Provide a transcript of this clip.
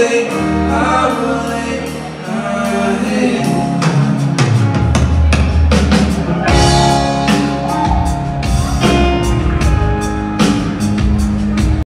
I will